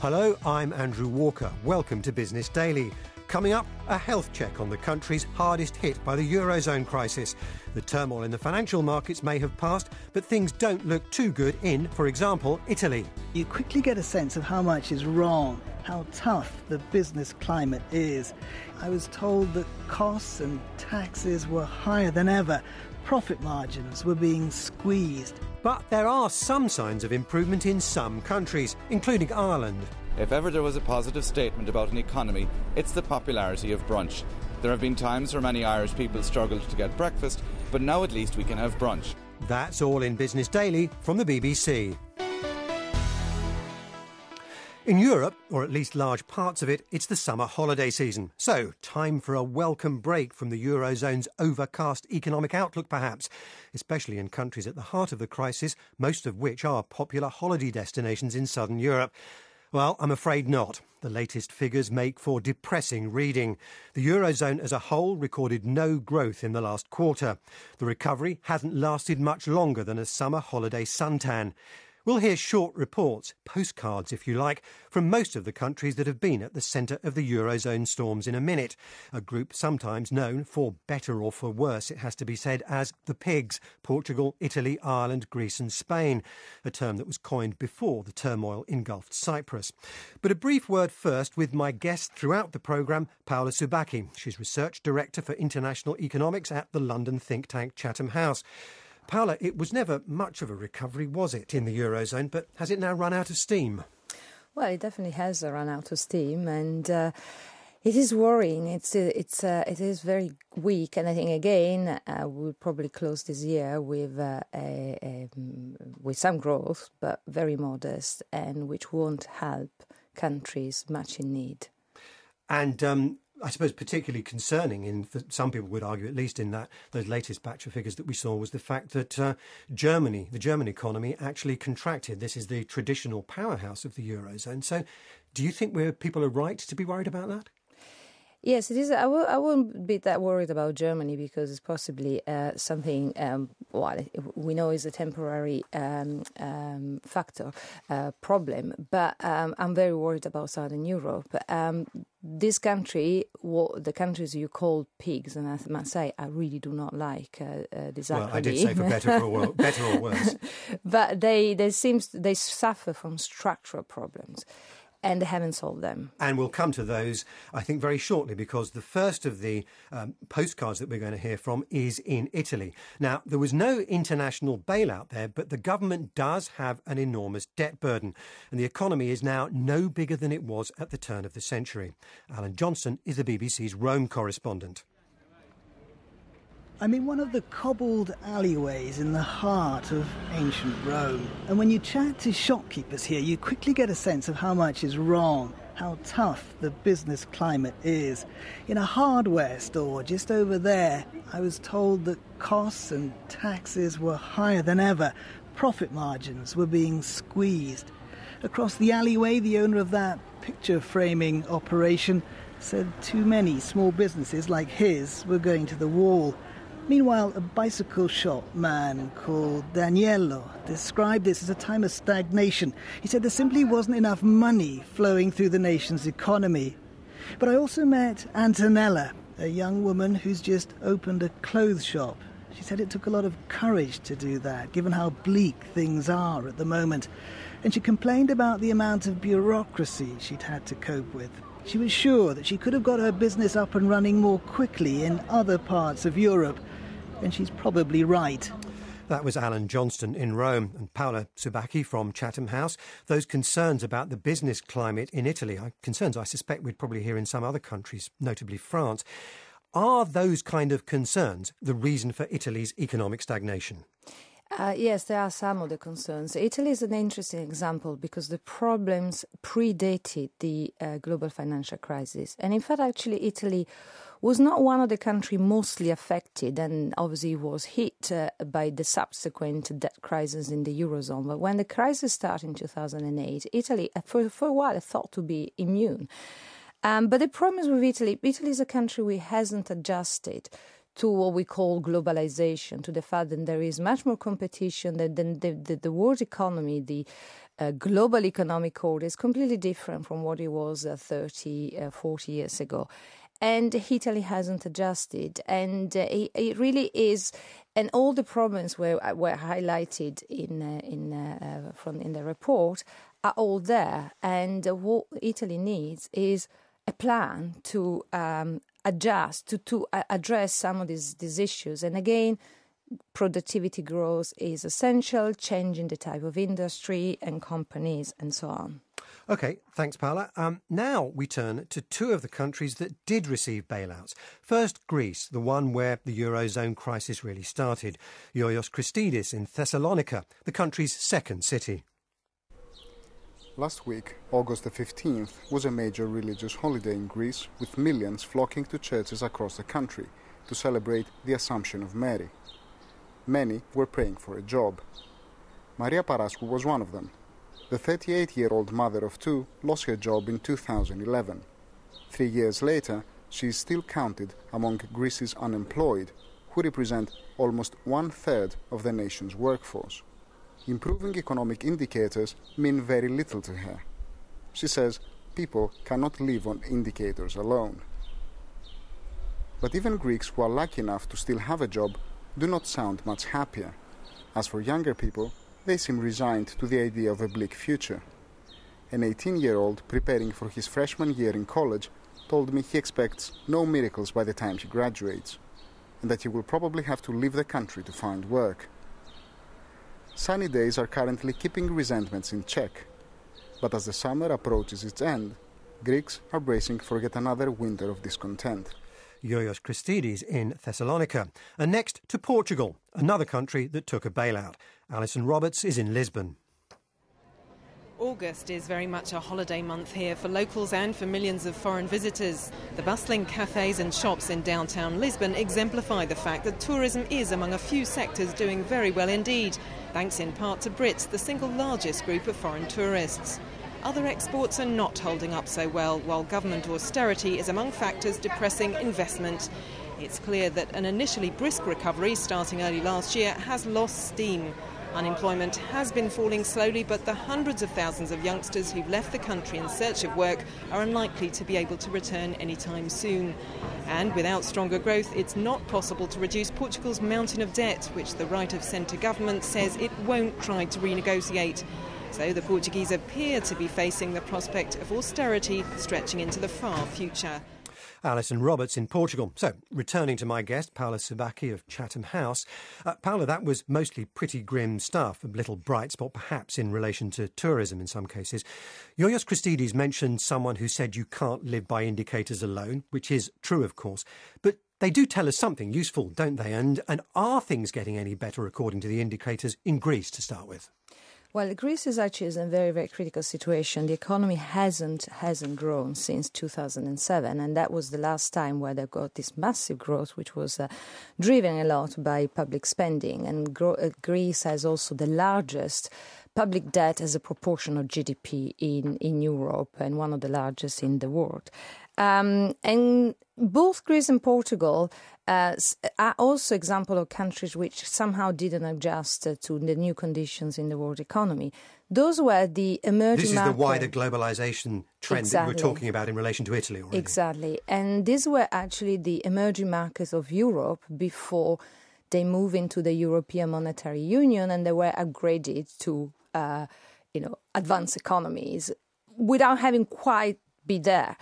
Hello, I'm Andrew Walker. Welcome to Business Daily. Coming up, a health check on the countries hardest hit by the Eurozone crisis. The turmoil in the financial markets may have passed, but things don't look too good in, for example, Italy. You quickly get a sense of how much is wrong, how tough the business climate is. I was told that costs and taxes were higher than ever, profit margins were being squeezed. But there are some signs of improvement in some countries, including Ireland. If ever there was a positive statement about an economy, it's the popularity of brunch. There have been times where many Irish people struggled to get breakfast, but now at least we can have brunch. That's all in Business Daily from the BBC. In Europe, or at least large parts of it, it's the summer holiday season. So, time for a welcome break from the Eurozone's overcast economic outlook, perhaps, especially in countries at the heart of the crisis, most of which are popular holiday destinations in southern Europe. Well, I'm afraid not. The latest figures make for depressing reading. The Eurozone as a whole recorded no growth in the last quarter. The recovery hasn't lasted much longer than a summer holiday suntan. We'll hear short reports, postcards if you like, from most of the countries that have been at the centre of the Eurozone storms in a minute. A group sometimes known, for better or for worse, it has to be said, as the pigs Portugal, Italy, Ireland, Greece, and Spain, a term that was coined before the turmoil engulfed Cyprus. But a brief word first with my guest throughout the programme, Paola Subacchi. She's Research Director for International Economics at the London think tank Chatham House. Paola, it was never much of a recovery, was it, in the Eurozone, but has it now run out of steam? Well, it definitely has run out of steam, and uh, it is worrying. It's uh, it's uh, it is very weak, and I think again uh, we'll probably close this year with uh, a, a, with some growth, but very modest, and which won't help countries much in need. And um, I suppose particularly concerning, in some people would argue, at least in that those latest batch of figures that we saw, was the fact that uh, Germany, the German economy, actually contracted. This is the traditional powerhouse of the eurozone. So, do you think we're, people are right to be worried about that? Yes, it is. I w- I won't be that worried about Germany because it's possibly uh, something, um, well, we know is a temporary um, um, factor, uh, problem, but um, I'm very worried about Southern Europe. Um, this country, what, the countries you call pigs, and I must say, I really do not like uh, uh, this Well, I did say for better, or, better or worse. but they, they, seems, they suffer from structural problems and they haven't solved them. And we'll come to those, I think, very shortly because the first of the um, postcards that we're going to hear from is in Italy. Now, there was no international bailout there, but the government does have an enormous debt burden, and the economy is now no bigger than it was at the turn of the century. Alan Johnston is the BBC's Rome correspondent. I'm in one of the cobbled alleyways in the heart of ancient Rome. And when you chat to shopkeepers here, you quickly get a sense of how much is wrong, how tough the business climate is. In a hardware store just over there, I was told that costs and taxes were higher than ever. Profit margins were being squeezed. Across the alleyway, the owner of that picture framing operation said too many small businesses like his were going to the wall. Meanwhile, a bicycle shop man called Daniello described this as a time of stagnation. He said there simply wasn't enough money flowing through the nation's economy. But I also met Antonella, a young woman who's just opened a clothes shop. She said it took a lot of courage to do that, given how bleak things are at the moment. And she complained about the amount of bureaucracy she'd had to cope with. She was sure that she could have got her business up and running more quickly in other parts of Europe and she's probably right. That was Alan Johnston in Rome and Paola Subacchi from Chatham House. Those concerns about the business climate in Italy, concerns I suspect we'd probably hear in some other countries, notably France. Are those kind of concerns the reason for Italy's economic stagnation? Uh, yes, there are some of the concerns. Italy is an interesting example because the problems predated the uh, global financial crisis. And in fact, actually, Italy was not one of the countries mostly affected and obviously was hit uh, by the subsequent debt crisis in the Eurozone. But when the crisis started in 2008, Italy, uh, for, for a while, thought to be immune. Um, but the problem is with Italy, Italy is a country which hasn't adjusted to what we call globalization, to the fact that there is much more competition, that the, the, the world economy, the uh, global economic order is completely different from what it was uh, 30, uh, 40 years ago. And Italy hasn't adjusted. And uh, it, it, really is, and all the problems were, uh, were highlighted in, uh, in, from, in the report are all there. And what Italy needs is a plan to um, adjust to, to uh, address some of these, these issues. And again, productivity growth is essential, changing the type of industry and companies and so on. Okay, thanks, Paola. Um, now we turn to two of the countries that did receive bailouts. First, Greece, the one where the Eurozone crisis really started. Yoyos Christidis in Thessalonica, the country's second city. Last week, August the 15th, was a major religious holiday in Greece, with millions flocking to churches across the country to celebrate the Assumption of Mary. Many were praying for a job. Maria Parascou was one of them. The 38 year old mother of two lost her job in 2011. Three years later, she is still counted among Greece's unemployed, who represent almost one third of the nation's workforce improving economic indicators mean very little to her. She says people cannot live on indicators alone. But even Greeks who are lucky enough to still have a job do not sound much happier. As for younger people, they seem resigned to the idea of a bleak future. An 18 year old preparing for his freshman year in college told me he expects no miracles by the time he graduates, and that he will probably have to leave the country to find work. Sunny days are currently keeping resentments in check. But as the summer approaches its end, Greeks are bracing for yet another winter of discontent. Yoyos Christidis in Thessalonica. And next to Portugal, another country that took a bailout. Alison Roberts is in Lisbon. August is very much a holiday month here for locals and for millions of foreign visitors. The bustling cafes and shops in downtown Lisbon exemplify the fact that tourism is among a few sectors doing very well indeed, thanks in part to Brits, the single largest group of foreign tourists. Other exports are not holding up so well, while government austerity is among factors depressing investment. It's clear that an initially brisk recovery starting early last year has lost steam. Unemployment has been falling slowly, but the hundreds of thousands of youngsters who've left the country in search of work are unlikely to be able to return anytime soon. And without stronger growth, it's not possible to reduce Portugal's mountain of debt, which the right of centre government says it won't try to renegotiate. So the Portuguese appear to be facing the prospect of austerity stretching into the far future. Alison Roberts in Portugal. So, returning to my guest, Paola Subacchi of Chatham House. Uh, Paola, that was mostly pretty grim stuff, a little bright spot perhaps in relation to tourism in some cases. Yoyos Christidis mentioned someone who said you can't live by indicators alone, which is true, of course. But they do tell us something useful, don't they? And, and are things getting any better according to the indicators in Greece to start with? Well, Greece is actually in a very, very critical situation. The economy hasn't hasn't grown since 2007, and that was the last time where they got this massive growth, which was uh, driven a lot by public spending. And gro- uh, Greece has also the largest public debt as a proportion of GDP in, in Europe and one of the largest in the world. Um, and both Greece and Portugal uh, are also example of countries which somehow didn't adjust uh, to the new conditions in the world economy. Those were the emerging. This is market. the wider globalization trend exactly. that we're talking about in relation to Italy already. Exactly, and these were actually the emerging markets of Europe before they moved into the European Monetary Union and they were upgraded to, uh, you know, advanced economies without having quite be there.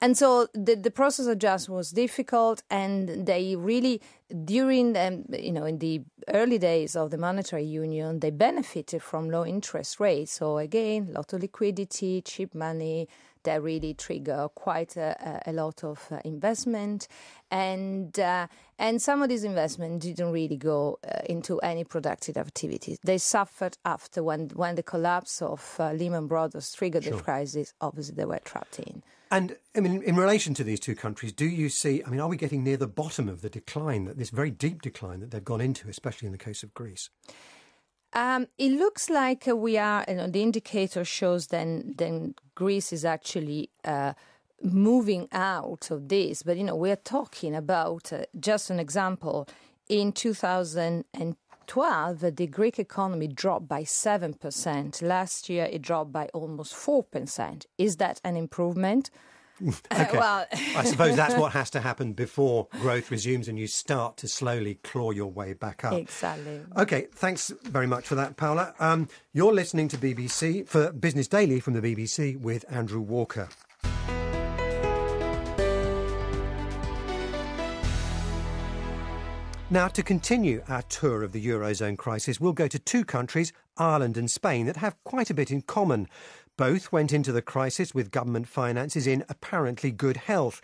And so the, the process of just was difficult, and they really, during the, you know, in the early days of the monetary union, they benefited from low interest rates. So again, a lot of liquidity, cheap money, that really trigger quite a, a lot of uh, investment, and uh, and some of these investments didn't really go uh, into any productive activities. They suffered after when when the collapse of uh, Lehman Brothers triggered sure. the crisis. Obviously, they were trapped in. And I mean, in relation to these two countries, do you see? I mean, are we getting near the bottom of the decline, that this very deep decline that they've gone into, especially in the case of Greece? Um, it looks like we are. You know, the indicator shows then then Greece is actually uh, moving out of this, but you know, we're talking about uh, just an example. In 2012, the Greek economy dropped by 7%. Last year, it dropped by almost 4%. Is that an improvement? okay. well, I suppose that's what has to happen before growth resumes and you start to slowly claw your way back up. Exactly. Okay, thanks very much for that, Paola. Um, you're listening to BBC for Business Daily from the BBC with Andrew Walker. Now, to continue our tour of the Eurozone crisis, we'll go to two countries, Ireland and Spain, that have quite a bit in common. Both went into the crisis with government finances in apparently good health.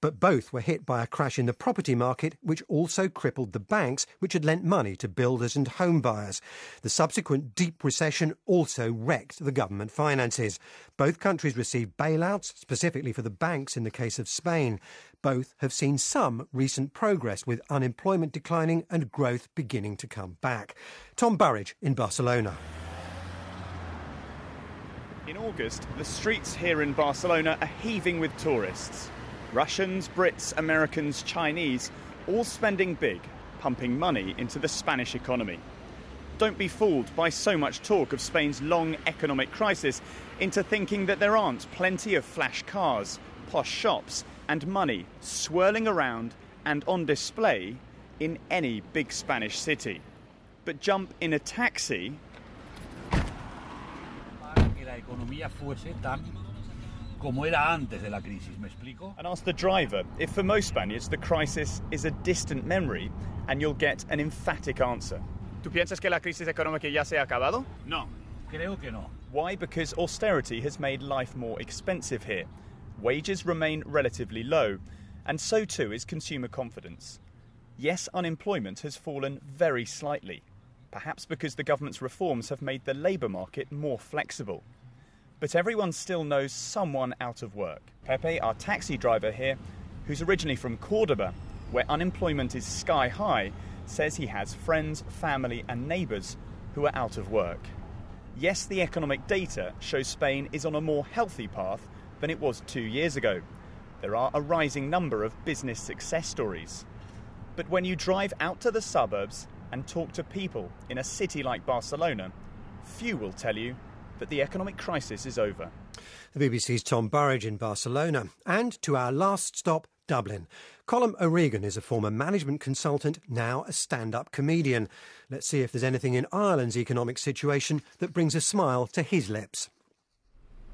But both were hit by a crash in the property market, which also crippled the banks, which had lent money to builders and home buyers. The subsequent deep recession also wrecked the government finances. Both countries received bailouts, specifically for the banks in the case of Spain. Both have seen some recent progress, with unemployment declining and growth beginning to come back. Tom Burridge in Barcelona. In August, the streets here in Barcelona are heaving with tourists. Russians, Brits, Americans, Chinese, all spending big, pumping money into the Spanish economy. Don't be fooled by so much talk of Spain's long economic crisis into thinking that there aren't plenty of flash cars, posh shops, and money swirling around and on display in any big Spanish city. But jump in a taxi economía fuese tan como era antes de la crisis, ¿me explico? And ask the driver if for most Spaniards the crisis is a distant memory and you'll get an emphatic answer. ¿Tú piensas que la crisis económica ya se ha acabado? No, creo que no. Why? Because austerity has made life more expensive here. Wages remain relatively low, and so too is consumer confidence. Yes, unemployment has fallen very slightly, perhaps because the government's reforms have made the labour market more flexible. But everyone still knows someone out of work. Pepe, our taxi driver here, who's originally from Cordoba, where unemployment is sky high, says he has friends, family, and neighbours who are out of work. Yes, the economic data shows Spain is on a more healthy path than it was two years ago. There are a rising number of business success stories. But when you drive out to the suburbs and talk to people in a city like Barcelona, few will tell you that the economic crisis is over. The BBC's Tom Burridge in Barcelona. And to our last stop, Dublin. Colm O'Regan is a former management consultant, now a stand up comedian. Let's see if there's anything in Ireland's economic situation that brings a smile to his lips.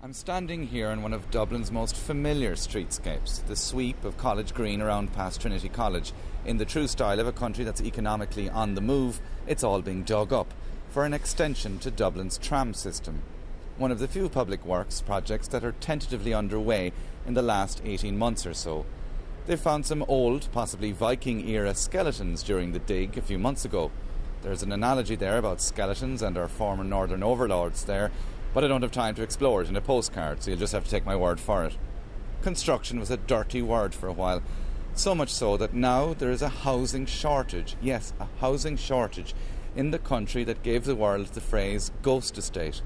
I'm standing here in one of Dublin's most familiar streetscapes, the sweep of College Green around past Trinity College. In the true style of a country that's economically on the move, it's all being dug up for an extension to Dublin's tram system one of the few public works projects that are tentatively underway in the last 18 months or so. They found some old, possibly Viking era skeletons during the dig a few months ago. There's an analogy there about skeletons and our former northern overlords there, but I don't have time to explore it in a postcard, so you'll just have to take my word for it. Construction was a dirty word for a while, so much so that now there is a housing shortage. Yes, a housing shortage in the country that gave the world the phrase ghost estate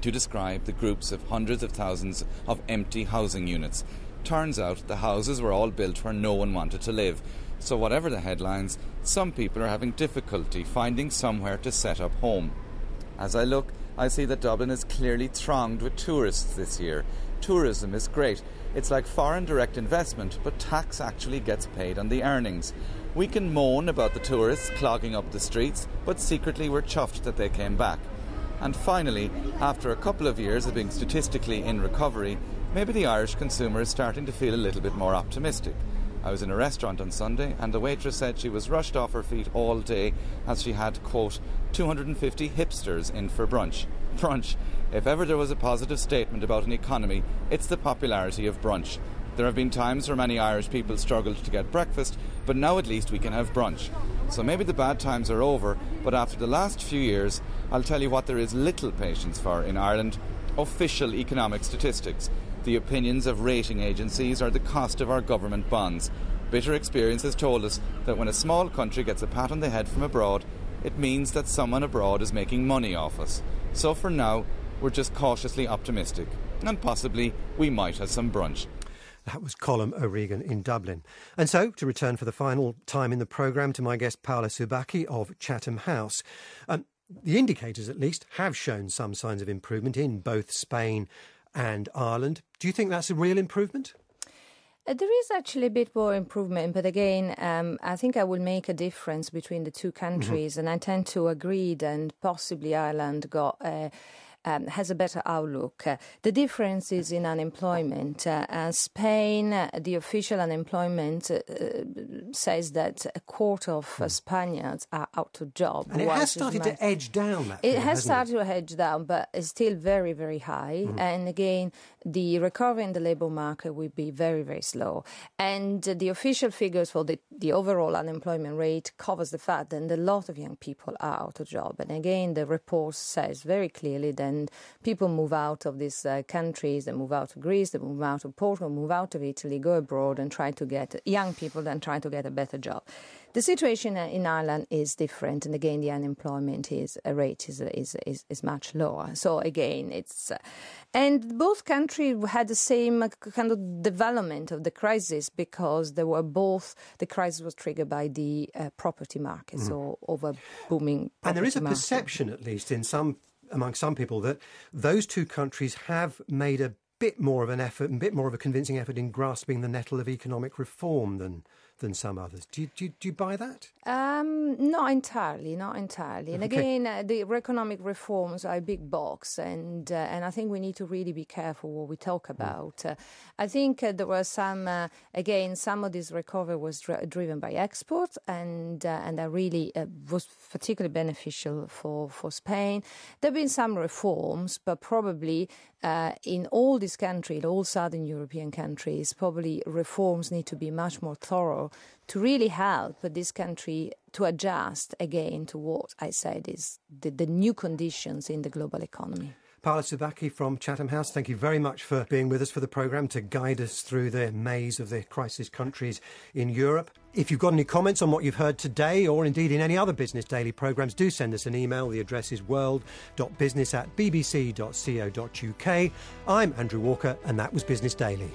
to describe the groups of hundreds of thousands of empty housing units. Turns out the houses were all built where no one wanted to live. So, whatever the headlines, some people are having difficulty finding somewhere to set up home. As I look, I see that Dublin is clearly thronged with tourists this year. Tourism is great. It's like foreign direct investment, but tax actually gets paid on the earnings. We can moan about the tourists clogging up the streets, but secretly we're chuffed that they came back. And finally, after a couple of years of being statistically in recovery, maybe the Irish consumer is starting to feel a little bit more optimistic. I was in a restaurant on Sunday and the waitress said she was rushed off her feet all day as she had, quote, 250 hipsters in for brunch. Brunch. If ever there was a positive statement about an economy, it's the popularity of brunch. There have been times where many Irish people struggled to get breakfast, but now at least we can have brunch. So maybe the bad times are over, but after the last few years, I'll tell you what there is little patience for in Ireland official economic statistics, the opinions of rating agencies, or the cost of our government bonds. Bitter experience has told us that when a small country gets a pat on the head from abroad, it means that someone abroad is making money off us. So for now, we're just cautiously optimistic, and possibly we might have some brunch. That was Colm O'Regan in Dublin. And so, to return for the final time in the programme to my guest Paola Subacchi of Chatham House. Um, the indicators, at least, have shown some signs of improvement in both Spain and Ireland. Do you think that's a real improvement? Uh, there is actually a bit more improvement, but again, um, I think I will make a difference between the two countries, mm-hmm. and I tend to agree that possibly Ireland got. Uh, um, has a better outlook. Uh, the difference is in unemployment. Uh, Spain, uh, the official unemployment says that a quarter of mm. Spaniards are out of job. And it has started to edge down. That it thing, has started it? to edge down, but it's still very, very high. Mm. And again, the recovery in the labour market will be very, very slow. And the official figures for the, the overall unemployment rate covers the fact that a lot of young people are out of job. And again, the report says very clearly that and people move out of these uh, countries, they move out of Greece, they move out of Portugal, move out of Italy, go abroad and try to get young people then try to get a better job. The situation in Ireland is different, and again, the unemployment is, uh, rate is, is, is, is much lower. So again, it's uh, and both countries had the same uh, kind of development of the crisis because they were both the crisis was triggered by the uh, property market, mm. so over booming. and there is a market. perception, at least in some among some people that those two countries have made a bit more of an effort, a bit more of a convincing effort in grasping the nettle of economic reform than than some others. Do you, do you, do you buy that? Um, not entirely, not entirely. And okay. again, uh, the economic reforms are a big box, and uh, and I think we need to really be careful what we talk hmm. about. Mm. Uh, I think uh, there was some, uh, again, some of this recovery was dr- driven by exports, and uh, and that really was particularly beneficial for for Spain. There have been some reforms, but probably in all these countries, all southern European countries, probably reforms need to be much more thorough to really help this country to adjust again to what I said is the, the new conditions in the global economy. Paola Subacchi from Chatham House, thank you very much for being with us for the programme to guide us through the maze of the crisis countries in Europe. If you've got any comments on what you've heard today or indeed in any other Business Daily programmes, do send us an email. The address is world.business at bbc.co.uk. I'm Andrew Walker, and that was Business Daily.